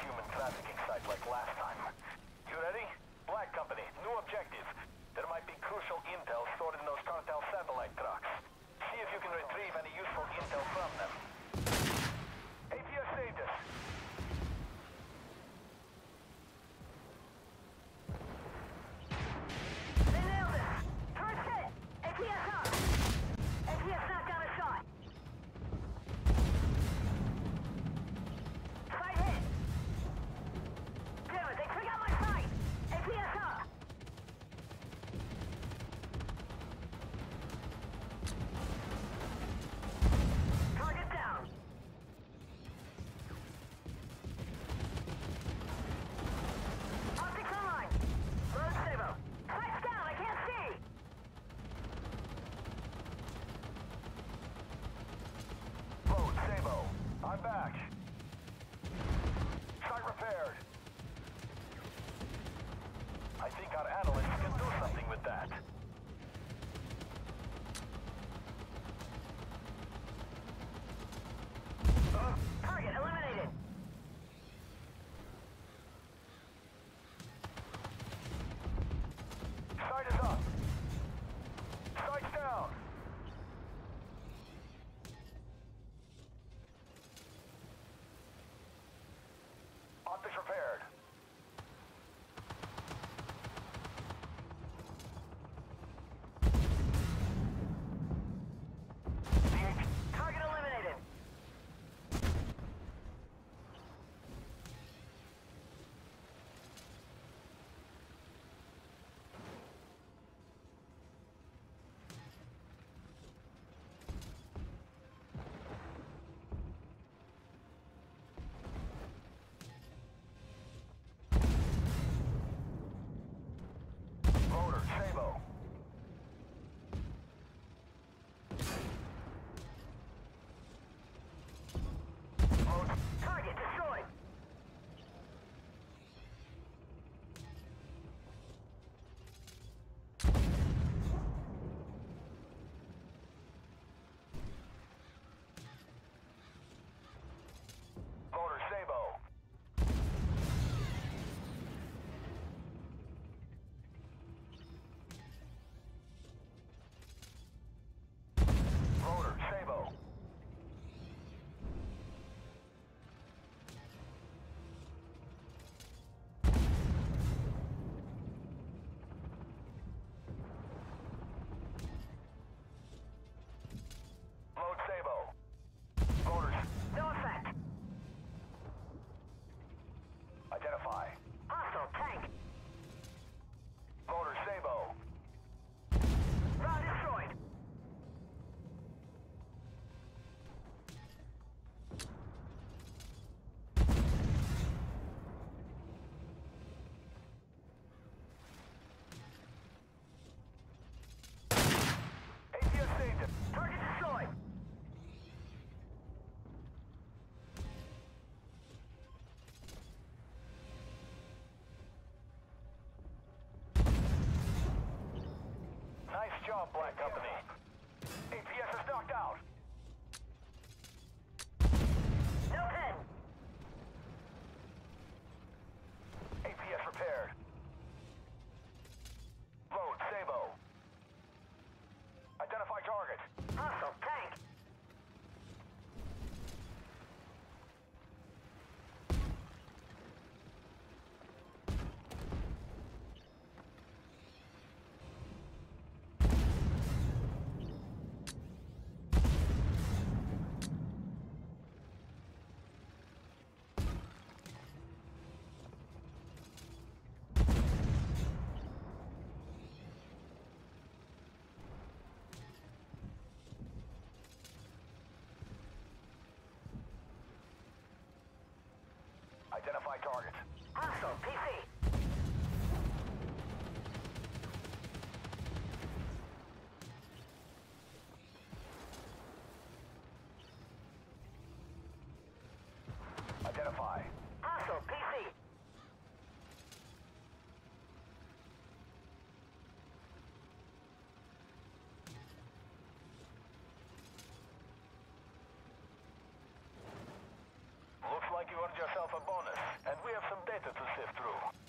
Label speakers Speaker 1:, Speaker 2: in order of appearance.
Speaker 1: human trafficking site like last time. I'm back. Site repaired. I think our analysts can do something with that. Nice job, Black Company. APS is knocked out.
Speaker 2: No Nelson!
Speaker 1: APS repaired. Identify targets.
Speaker 2: Hostile, PC.
Speaker 1: You earned yourself a bonus, and we have some data to sift through.